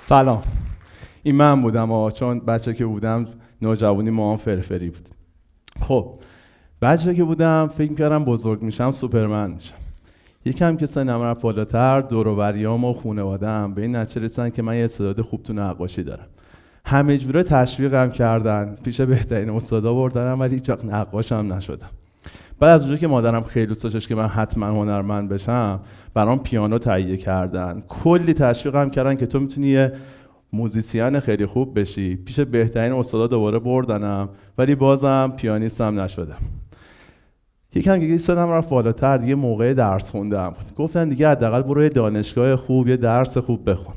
سلام. این من بودم آه. چون بچه که بودم نوجوانی ما فرفری بود. خب بچه که بودم فکر کردم بزرگ میشم سوپرمن میشم. یکم که سنم رفت بالاتر دوروبریام و خونوادم به این نتیجه رسیدن که من یه استعداد خوب تو نقاشی دارم. همه جوره تشویقم کردن. پیش بهترین استادا بردنم ولی هیچ نقاشم نشدم. بعد از اونجا که مادرم خیلی دوست داشتش که من حتما هنرمند بشم برام پیانو تهیه کردن. کلی تشویقم کردن که تو می‌تونی یه موزیسین خیلی خوب بشی. پیش بهترین استادا دوباره بردنم ولی بازم پیانیستم نشدم یکم دیگه سنم رفت بالاتر دیگه موقع درس خوندم. بود گفتن دیگه حداقل برو دانشگاه خوب یه درس خوب بخون.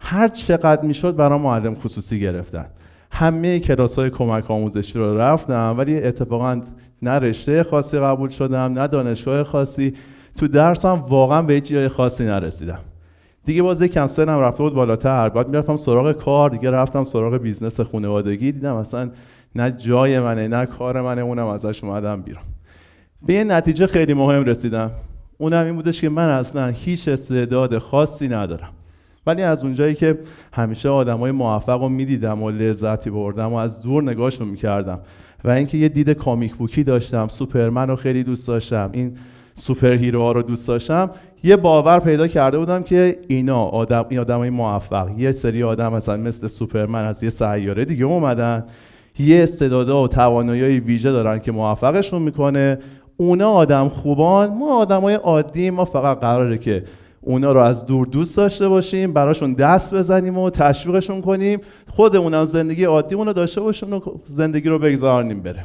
هر چقدر می‌شد برام معلم خصوصی گرفتن. همه کلاس های کمک آموزشی رو رفتم ولی اتفاقا نه رشته خاصی قبول شدم نه دانشگاه خاصی. تو درسم واقعا به جای خاصی نرسیدم. دیگه باز یکم سنم رفته بود بالاتر. بعد می‌رفتم سراغ کار دیگه رفتم سراغ business خانوادگی. دیدم اصلا نه جای منه نه کار منه اونم ازش اومدم بیرون. به یه نتیجه خیلی مهم رسیدم. اونم این بودش که من اصلا هیچ استعداد خاصی ندارم. ولی از اونجایی که همیشه های موفق رو می‌دیدم و لذت می‌بردم و از دور نگاهشون می‌کردم و اینکه یه دید comic book ی داشتم سوپرمن رو خیلی دوست داشتم این super hero ها رو دوست داشتم یه باور پیدا کرده بودم که اینا آدم این آدمای موفق یه سری آدم مثلا مثل سوپرمن از یه سیاره دیگه اومدن یه استعدادا و توانایی ویژه دارن که موفقشون می‌کنه. اونا آدم خوبان ما آدمای عادی ما فقط قراره که اونا رو از دور دوست داشته باشیم براشون دست بزنیم و تشویقشون کنیم. خودمون زندگی عادیمون رو داشته باشیم و زندگی رو بگذارنیم بره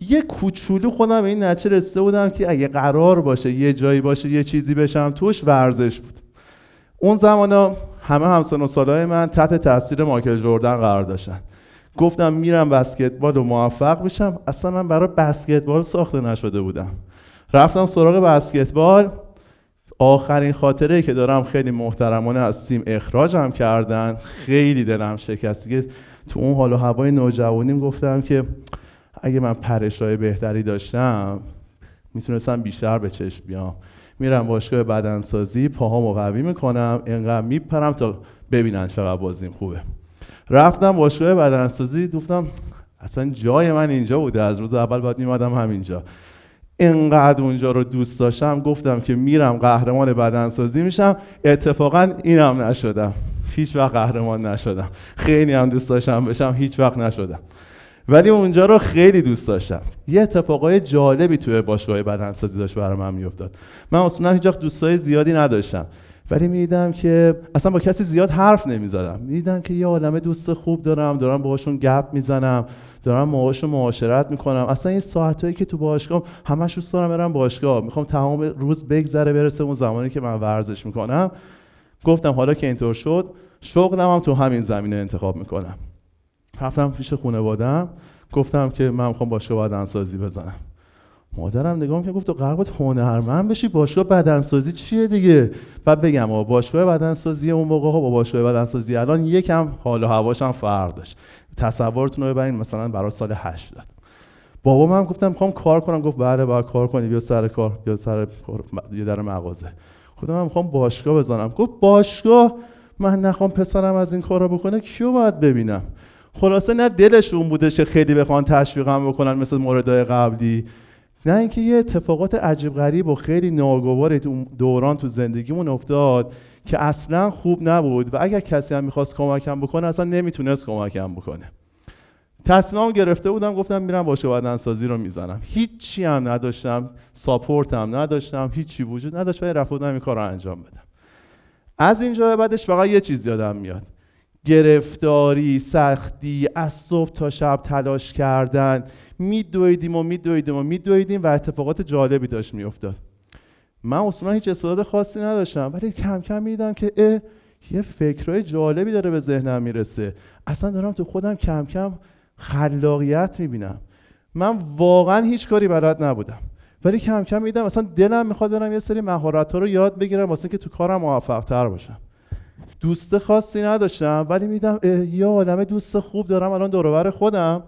یه کوچولو خودم این نچه رسیده بودم که اگه قرار باشه یه جایی باشه یه چیزی بشم توش ورزش بود. اون زمان همه همسن و سالای من تحت تاثیر مایکل جوردن قرار داشتن. گفتم میرم بسکتبال و موفق بشم. اصلا من برای بسکتبال ساخته نشده بودم. رفتم سراغ بسکتبال. آخرین خاطره که دارم خیلی محترمانه از سیم اخراجم کردن. خیلی دلم شکست. که تو اون حال و هوای نوجوانیم گفتم که اگه من پرشای بهتری داشتم می‌تونستم بیشتر به چشم بیام. میرم باشگاه بدنسازی پاهامو قوی می‌کنم اینقدر میپرم تا ببینن چقدر بازیم خوبه. رفتم باشگاه بدنسازی گفتم اصلا جای من اینجا بوده. از روز اول باید میمادم همینجا. اینقدر اونجا رو دوست داشتم گفتم که میرم قهرمان بدنسازی میشم. اتفاقا اینم نشدم. هیچ وقت قهرمان نشدم. خیلی هم دوست داشتم بشم هیچ وقت نشدم. ولی اونجا رو خیلی دوست داشتم. یه اتفاقای جالبی توی باشگاه بدنسازی داشت برای من میافتاد. من اصلا هیچ وقت دوستای زیادی نداشتم. ولی می‌دیدم که اصلا با کسی زیاد حرف نمی‌زدم. می‌دیدم که یه عالمه دوست خوب دارم دارم باهاشون گپ می‌زنم دارم باهاشون معاشرت می‌کنم. اصلا این ساعتایی که تو باشگاه همش دوست دارم برم باشگاه. می‌خوام تمام روز بگذره برسه اون زمانی که من ورزش می‌کنم. گفتم حالا که اینطور شد شغلم هم تو همین زمینه انتخاب می‌کنم. رفتم پیش خانوادم گفتم که من می‌خوام باشگاه بدنسازی بزنم. مادرم نگاه که گفت تو قرار بود هنرمند بشی باشگاه بدنسازی چیه دیگه؟ بعد بگم آقا باشگاه بدنسازی اون موقع با باشگاه بدنسازی الان یکم حال و هواش هم فرق داشت. تصورتون رو ببرین مثلا برای سال 80 بابا من گفتم می‌خوام کار کنم گفت بله باید کار کنی بیا سر کار بیا سر یه در مغازه. خودم من می‌خوام باشگاه بزنم. گفت باشگاه؟ من نخوام پسرم از این کارا بکنه کیو باید ببینم؟ خلاصه نه دلشون بوده که خیلی بخوان تشویقم بکنن مثل موردهای قبلی. نه اینکه یه اتفاقات عجیب غریب و خیلی ناگواری تو دوران تو زندگیمون افتاد که اصلا خوب نبود و اگر کسی هم می‌خواست کمکم بکنه اصلا نمی‌تونست کمکم بکنه. تصمیمم گرفته بودم گفتم میرم باشه بدنسازی رو می‌زنم. هیچی هم نداشتم ساپورت هم نداشتم هیچی وجود نداشت و رفت بودم این کار رو انجام بدم. از اینجا بعدش فقط یه چیز یادم میاد. گرفتاری سختی از صبح تا شب تلاش کردن. میدویدیم و میدویدیم و میدویدیم و اتفاقات جالبی داشت میافتاد. من اصلا هیچ استعداد خاصی نداشتم ولی کم کم می‌دیدم که اه یه فکرهای جالبی داره به ذهنم می‌رسه. اصلا دارم تو خودم کم کم خلاقیت می‌بینم. من واقعا هیچ کاری بلد نبودم. ولی کم کم میدم اصلا دلم می‌خواد برم یه سری مهارت ها رو یاد بگیرم واسه که تو کارم موفق تر باشم. دوست خاصی نداشتم ولی میدم یه آدم دوست خوب دارم الان دورور خودم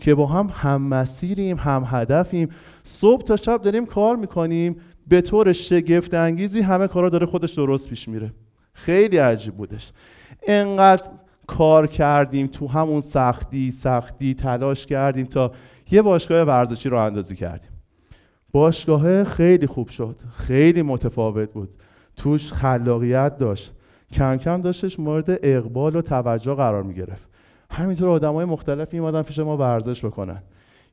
که با هم هم مسیریم هم هدفیم. صبح تا شب داریم کار می‌کنیم به طور شگفت انگیزی همه کارا داره خودش درست پیش میره. خیلی عجیب بودش. انقدر کار کردیم تو همون سختی سختی تلاش کردیم تا یه باشگاه ورزشی رو اندازی کردیم. باشگاه خیلی خوب شد خیلی متفاوت بود. توش خلاقیت داشت. کم کم داشتش مورد اقبال و توجه قرار می گرفت همینطور آدم های مختلفی میمادن پیش ما ورزش بکنن.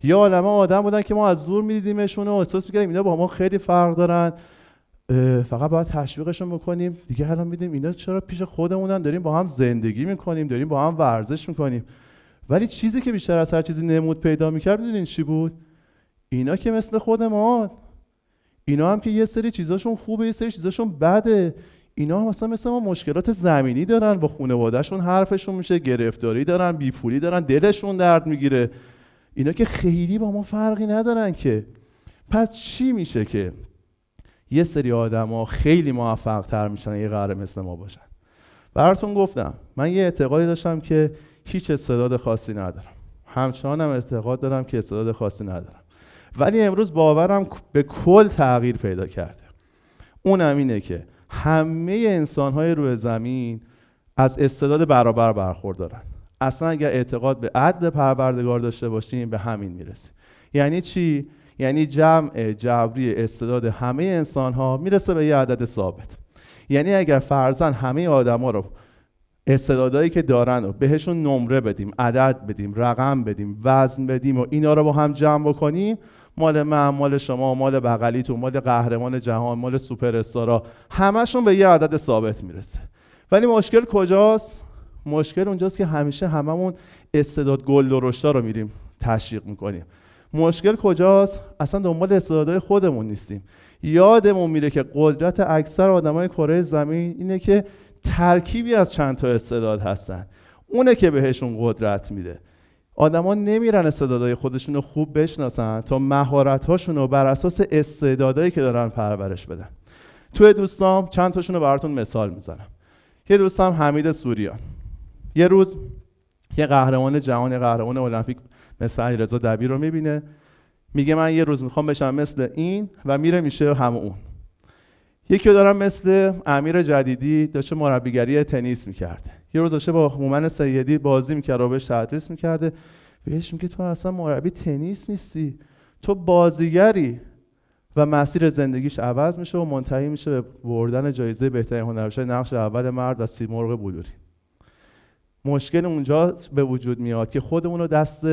یه عالمه آدم بودن که ما از زور میدیدیمشون و احساس می‌کردیم اینا با ما خیلی فرق دارن. فقط باید تشویقشون بکنیم. دیگه الان میدیم اینا چرا پیش خودمونن؟ داریم با هم زندگی می‌کنیم داریم با هم ورزش می‌کنیم. ولی چیزی که بیشتر از هر چیزی نمود پیدا می‌کرد می‌دونین چی بود؟ اینا که مثل خود ما. اینا هم که یه سری چیزاشون خوبه یه سری چیزاشون بده. اینا هم مثلا مثل ما مشکلات زمینی دارن با خانوادهشون حرفشون میشه گرفتاری دارن بیپولی دارن دلشون درد می‌گیره. اینا که خیلی با ما فرقی ندارن که. پس چی میشه که؟ یه سری آدما خیلی موفق تر میشن یه قرار مثل ما باشن. براتون گفتم من یه اعتقادی داشتم که هیچ استعداد خاصی ندارم. همچنانم اعتقاد دارم که استعداد خاصی ندارم. ولی امروز باورم به کل تغییر پیدا کرده. اونم اینه که همه انسان های روی زمین از استعداد برابر برخوردارن. اصلا اگر اعتقاد به عدل پروردگار داشته باشیم به همین می‌رسیم. یعنی چی؟ یعنی جمع جبری استعداد همه انسان ها می‌رسه به یه عدد ثابت. یعنی اگر فرزن همه آدما رو استعدادایی که دارن و بهشون نمره بدیم عدد بدیم رقم بدیم وزن بدیم و اینا رو با هم جمع بکنیم مال من مال شما مال بغلیتون مال قهرمان جهان مال سوپر استارا همشون به یه عدد ثابت می‌رسه. ولی مشکل کجاست؟ مشکل اونجاست که همیشه هممون استعداد گل درشتا رو میریم تشویق می‌کنیم. مشکل کجاست؟ اصلا دنبال استعدادهای خودمون نیستیم. یادمون میره که قدرت اکثر آدمای کره زمین اینه که ترکیبی از چند تا استعداد هستن. اونه که بهشون قدرت میده. آدما نمیرن استعدادهای خودشون رو خوب بشناسن تا مهارت هاشون رو بر اساس استعدادایی که دارن پرورش بدن. توی دوستام چند تاشون رو براتون مثال می‌زنم. یه دوستم حمید سوریان. یه روز یه قهرمان جهان قهرمان المپیک مثل علیرضا دبیر رو می‌بینه. میگه من یه روز می‌خوام بشم مثل این و میره میشه هم اون. یکی دارم مثل امیر جدیدی داشته مربیگری تنیس می‌کرده. یه روز داشته با مومن سیدی بازی می‌کرد و بهش تدریس می‌کرده. بهش میگه تو اصلا مربی تنیس نیستی. تو بازیگری و مسیر زندگیش عوض میشه و منتهی میشه به بردن جایزه بهترین هنرپیشه نقش اول مرد و سیمرغ بلوری. مشکل اونجا به وجود میاد که خودمون رو دست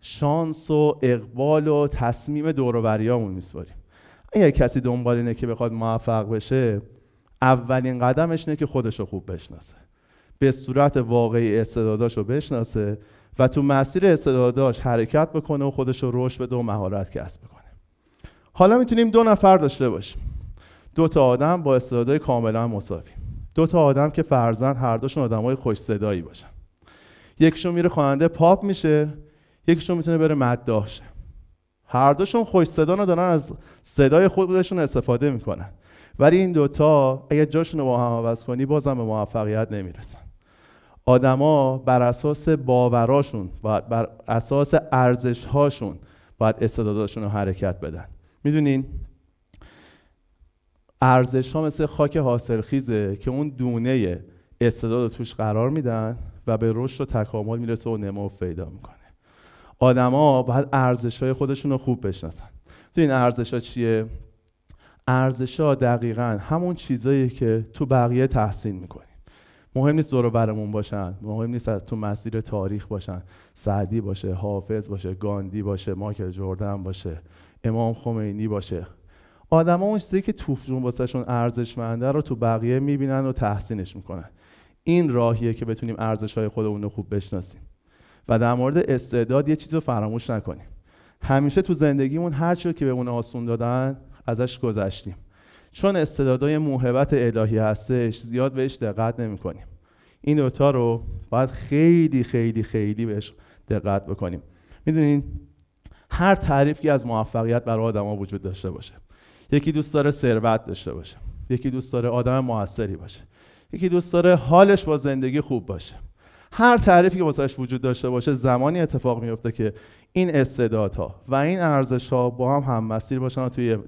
شانس و اقبال و تصمیم دوروبریامون میسپاریم. اگر کسی دنبال اینه که بخواد موفق بشه اولین قدمش اینه که خودش رو خوب بشناسه. به صورت واقعی استعداداش رو بشناسه و تو مسیر استعداداش حرکت بکنه و خودش رو رشد بده و مهارت کسب بکنه. حالا می‌تونیم دو نفر داشته باشیم. دو تا آدم با استعدادهای کاملا مساوی. دو تا آدم که فرزن هر دوشون آدمای خوش صدایی باشن. یکیشون میره خواننده پاپ میشه یکیشون می‌تونه بره مداح شه. هر دوشون خوش صدا دارن از صدای خودشون استفاده می‌کنن. ولی این دوتا اگه جاشون رو با هم عوض کنی بازم به موفقیت نمی‌رسن. آدما بر اساس باوراشون و بر اساس ارزشهاشون باید استعداداشون رو حرکت بدن. می‌دونین؟ ارزش ها مثل خاک حاصلخیزه که اون دونه استعداد توش قرار میدن و به رشد و تکامل می‌رسه و نمو پیدا می‌کنه. آدما باید ارزش های خودشون رو خوب بشناسن. تو این ارزش ها چیه؟ ارزش ها دقیقا همون چیزایی که تو بقیه تحسین می‌کنیم مهم نیست دور برمون باشن. مهم نیست تو مسیر تاریخ باشن. سعدی باشه حافظ باشه گاندی باشه مایکل جردن باشه امام خمینی باشه. آدما اون چیزی که توفشون واسهشون ارزشمنده رو تو بقیه می‌بینن و تحسینش می‌کنن. این راهیه که بتونیم ارزش های خودمون رو خوب بشناسیم. و در مورد استعداد یه چیز رو فراموش نکنیم. همیشه تو زندگیمون هر چیزی که بهمون آسون دادن ازش گذشتیم. چون استعدادهای موهبت الهی هستش زیاد بهش دقت نمی‌کنیم. این دوتا رو باید خیلی خیلی خیلی بهش دقت بکنیم. می‌دونین هر تعریفی از موفقیت برای آدما وجود داشته باشه. یکی دوست داره ثروت داشته باشه. یکی دوست داره آدم موثری باشه. یکی دوست داره حالش با زندگی خوب باشه. هر تعریفی که واسش وجود داشته باشه زمانی اتفاق میفته که این استعدادها و این ارزش ها با هم هم مسیر باشن و توی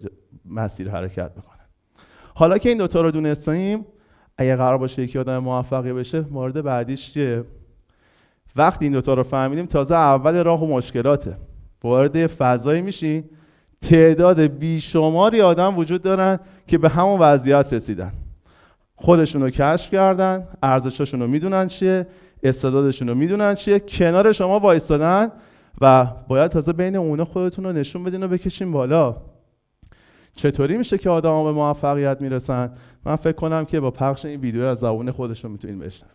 مسیر حرکت بکنن. حالا که این دوتا رو دونستیم اگه قرار باشه یکی آدم موفقی بشه مورد بعدیش چیه؟ وقتی این دوتا رو فهمیدیم تازه اول راه و مشکلاته. وارد فضایی میشی تعداد بیشماری آدم وجود دارن که به همون وضعیت رسیدن. خودشون رو کشف کردن ارزشاشون رو می‌دونن چیه استعدادشون رو می‌دونن چیه کنار شما وایستادن و باید تازه بین اونا خودتون رو نشون بدین و بکشین بالا. چطوری میشه که آدم به موفقیت می‌رسن؟ من فکر کنم که با پخش این ویدیو از زبون خودشون می‌تونین بشنن